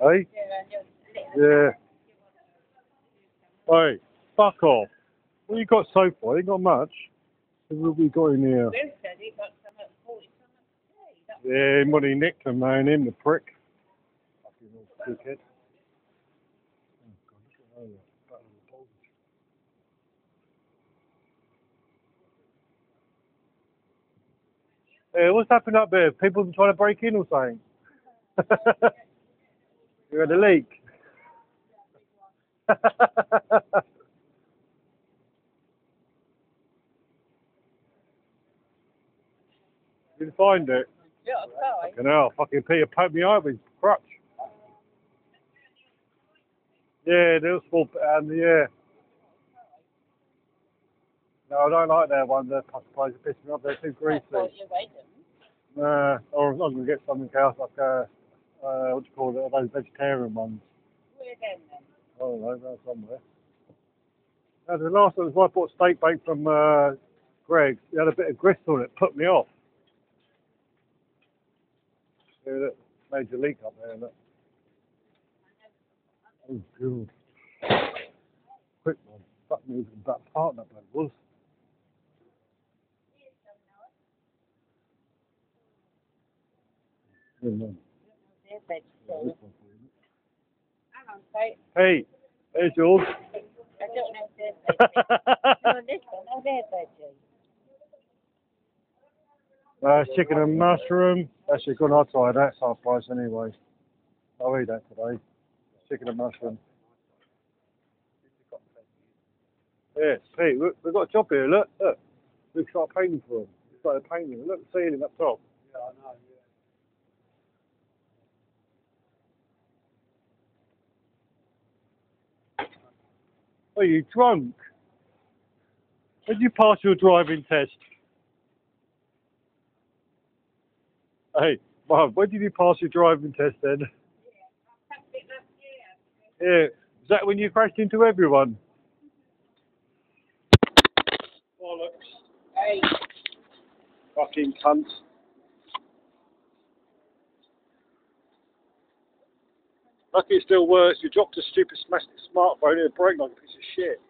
Hey? Yeah. Hey, fuck off. What you got so far? You ain't got much. What have we got in here? Yeah, money nicked him, man, him, the prick. Fucking little dickhead. Oh, God, look at that. Battle of the Bulge. Hey, what's happened up there? People trying to break in or something? you had a leak? you didn't find it? Yeah, Fucking hell, fucking Peter poked me eye with his crutch. Yeah, they're small, and yeah. No, I don't like that one. The supplies are pissing me off. They're too greasy. Nah, or I'm going to get something else like, uh, uh, what do you call it, those vegetarian ones. I don't know, they're somewhere. No, the last one was I bought steak bake from uh, Greggs. It had a bit of grist on it, put me off. Yeah, look, major leak up there, look. Oh, God. Quick one. Fuck me, that partner, that was. Yeah, man. Yeah, this one for you. Hey, there's yours. uh, chicken and mushroom. Actually, good. I'll try that. It's half price anyway. I'll eat that today. Chicken and mushroom. Yeah, Pete, look, we've got a job here. Look, look. We can a painting for them. like a painting. Look, the ceiling up top. Yeah, I know, yeah. Are you drunk? Did you pass your driving test? Hey, Bob, when did you pass your driving test then? Yeah, is that when you crashed into everyone? Bollocks. Hey, Fucking cunt. Lucky it still works. You dropped a stupid smartphone in a brake like a piece of shit.